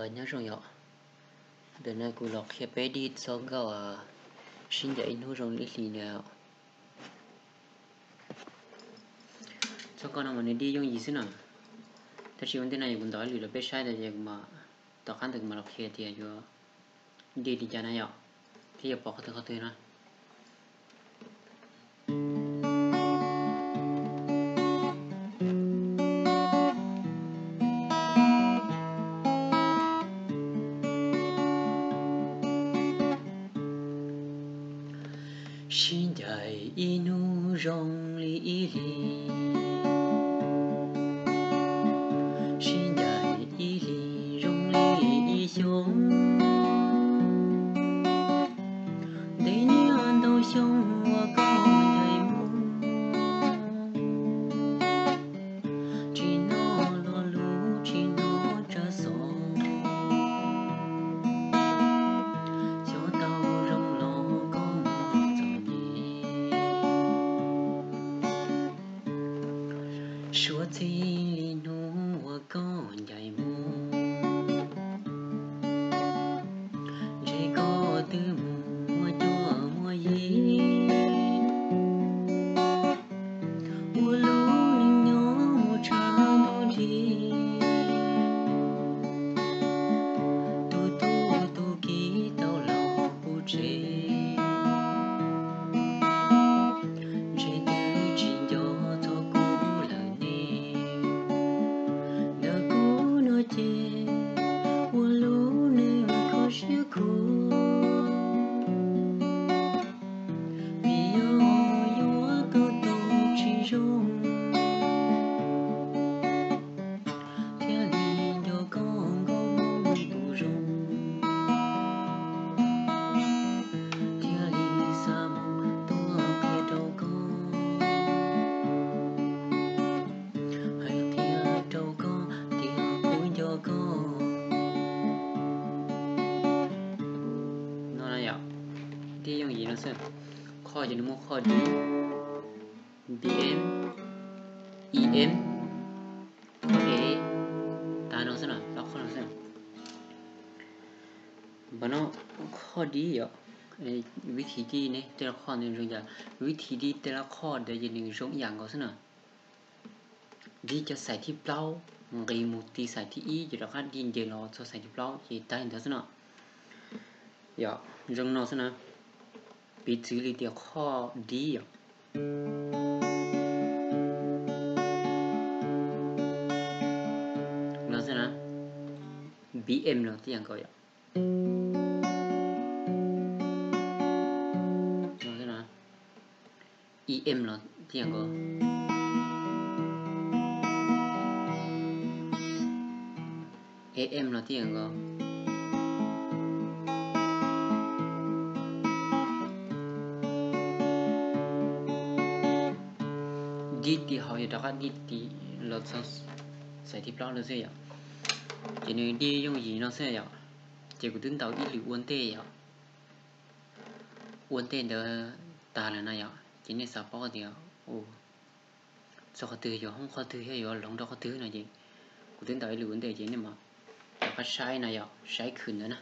Ờ, nhớ rồi nhở đợt này cụ lọc khi bé đi xong gạo à xin dậy nó rồi lý lì nào cho con nào mà nên đi dùng gì xin nào. Thật sự vấn đề này cũng đói lì là bé sai là gì mà tao khăn được mà lọc khi thì à, giờ đi đi cho nó nhở thì giờ bỏ cái thứ khác thôi nữa 心带一怒容里，离。chúa thi nu có nhảy mua Johnson ข้อจะนมข้อ D BM EM ข้อ A ตานองสนะมล็อกข้อนองสนามบนข้อ D เหรอวิธีดีเนี่ยแต่ละข้อในเรื่องอย่าวิธีดีแต่ละข้อเดี๋ยวจะหนึ่งยกอย่างก็สนามดีจะใส่ที่เปล่ารีมูตีใส่ที่อีจะเราคาดดินเจรอใส่ที่เปล่าจะได้เห็นเท่าสนามเหรอเรื่องนอสนาม 比嘴里的好低呀、啊。那是呢，BM 了，这样高呀。那是呢，EM 了，这样高。AM 了，这样高。Đi thì họ đã có đi thì là sao giải thích đó là gì ạ. Chỉ nên đi dùng gì nó sẽ ạ. Chỉ có tính tàu đi liệu vấn đề ạ. Vấn đề đó ta là này ạ. Chỉ nên sao bao giờ ô sao có thứ giờ không có thứ hay giờ lòng đó có thứ này gì của tính tàu liệu vấn đề chỉ nên mà phải sai này ạ. Sai khẩn nữa nè.